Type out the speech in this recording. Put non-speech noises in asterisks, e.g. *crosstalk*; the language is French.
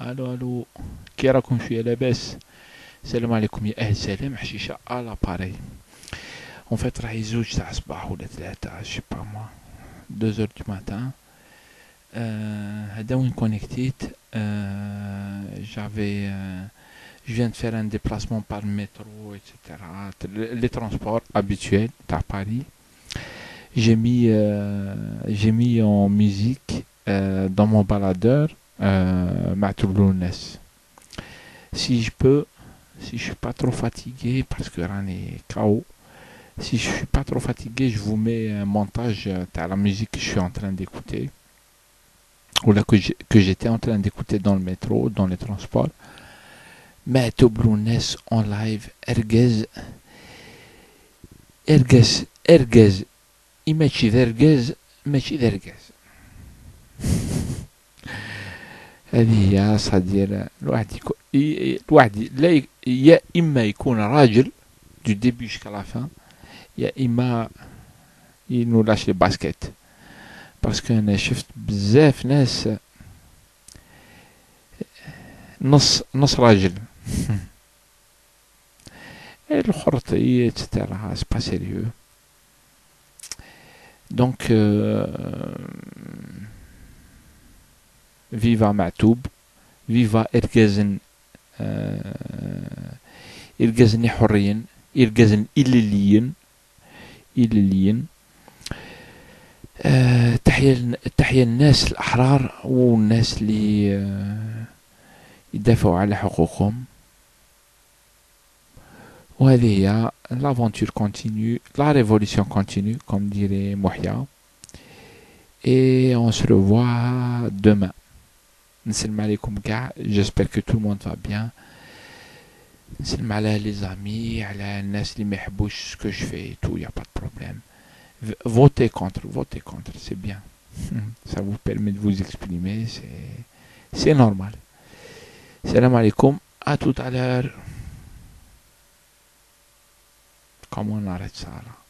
الو الو كي راكم شويه لاباس السلام عليكم يا اهل سلام حشيشه على باري اون فيت راهي زوج تاع الصباح ولا ثلاثة شي با موا دو زور دو ماتان هذا وين كونيكتيت جافي je viens de faire un déplacement par métro, etc. Les transports habituels à Paris. J'ai mis, euh, j'ai mis en musique euh, dans mon baladeur euh, Si je peux, si je suis pas trop fatigué, parce que rien est KO, si je suis pas trop fatigué, je vous mets un montage de la musique que je suis en train d'écouter, ou là que j'étais en train d'écouter dans le métro, dans les transports. ماتوا بلوناس اون لايف ارجاز ارجاز ارجاز ماشي ذا ارجاز ماشي ذا ارجاز *laughs* هذه هي صدير الواحد يكون الواحد لا يا اما يكون راجل دو ديبي جوسكا لا فان يا اما ينولاش لي باسكيت باسكو انا شفت بزاف ناس نص نص راجل Et le khorti, etc. C'est pas sérieux. Donc, euh, viva Ma'toub, viva Irgazen, euh, Irgazen حريا إرجازن إلليين إلليين أه تحية تحية الناس الأحرار والناس اللي أه يدافعوا على حقوقهم l'aventure continue, la révolution continue, comme dirait Mohia. Et on se revoit demain. J'espère que tout le monde va bien. les amis, ce que je fais et tout, il n'y a pas de problème. Votez contre, votez contre, c'est bien. *laughs* Ça vous permet de vous exprimer, c'est normal. Salam alaikum, à tout à l'heure. Comment on arrête ça là?